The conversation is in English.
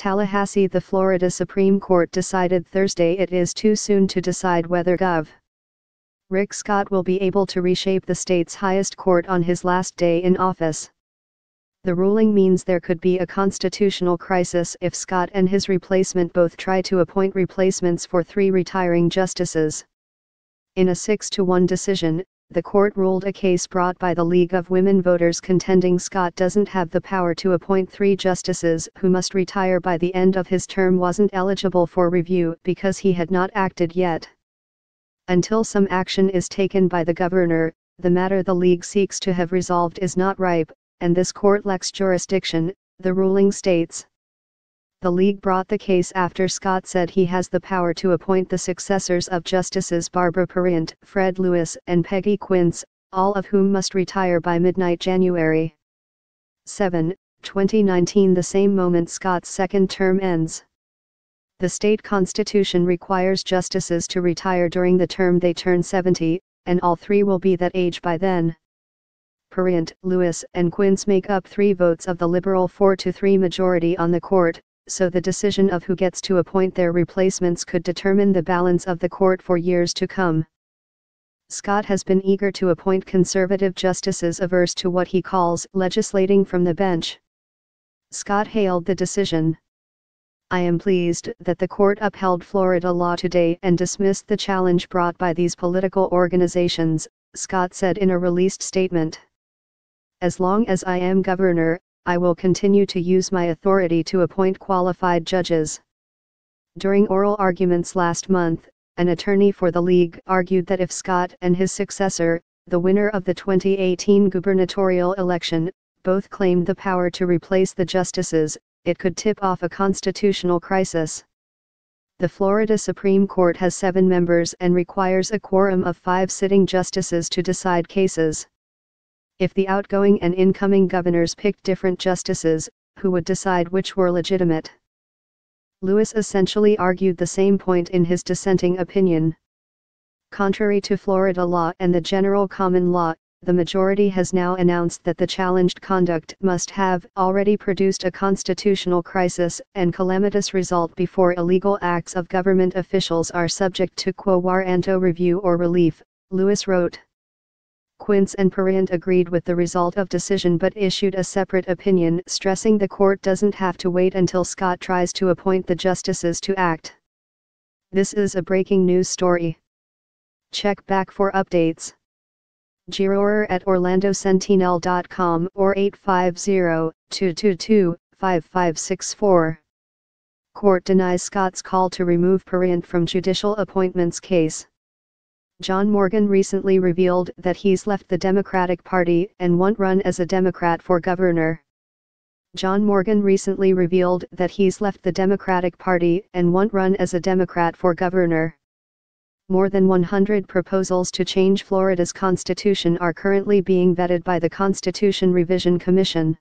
Tallahassee The Florida Supreme Court decided Thursday it is too soon to decide whether Gov. Rick Scott will be able to reshape the state's highest court on his last day in office. The ruling means there could be a constitutional crisis if Scott and his replacement both try to appoint replacements for three retiring justices. In a 6 to 1 decision, the court ruled a case brought by the League of Women Voters contending Scott doesn't have the power to appoint three justices who must retire by the end of his term wasn't eligible for review because he had not acted yet. Until some action is taken by the governor, the matter the League seeks to have resolved is not ripe, and this court lacks jurisdiction, the ruling states. The League brought the case after Scott said he has the power to appoint the successors of Justices Barbara Pariente, Fred Lewis, and Peggy Quince, all of whom must retire by midnight January 7, 2019 the same moment Scott's second term ends. The state constitution requires justices to retire during the term they turn 70, and all three will be that age by then. Pariente, Lewis, and Quince make up three votes of the liberal 4 to 3 majority on the court, so the decision of who gets to appoint their replacements could determine the balance of the court for years to come. Scott has been eager to appoint conservative justices averse to what he calls legislating from the bench. Scott hailed the decision. I am pleased that the court upheld Florida law today and dismissed the challenge brought by these political organizations, Scott said in a released statement. As long as I am governor, I will continue to use my authority to appoint qualified judges. During oral arguments last month, an attorney for the league argued that if Scott and his successor, the winner of the 2018 gubernatorial election, both claimed the power to replace the justices, it could tip off a constitutional crisis. The Florida Supreme Court has seven members and requires a quorum of five sitting justices to decide cases. If the outgoing and incoming governors picked different justices, who would decide which were legitimate? Lewis essentially argued the same point in his dissenting opinion. Contrary to Florida law and the general common law, the majority has now announced that the challenged conduct must have already produced a constitutional crisis and calamitous result before illegal acts of government officials are subject to quo warranto review or relief, Lewis wrote. Quince and Pariente agreed with the result of decision but issued a separate opinion stressing the court doesn't have to wait until Scott tries to appoint the justices to act. This is a breaking news story. Check back for updates. Giroir at orlandosentinel.com or 850-222-5564. Court denies Scott's call to remove Pariente from judicial appointments case. John Morgan recently revealed that he's left the Democratic Party and won't run as a Democrat for governor. John Morgan recently revealed that he's left the Democratic Party and won't run as a Democrat for governor. More than 100 proposals to change Florida's constitution are currently being vetted by the Constitution Revision Commission.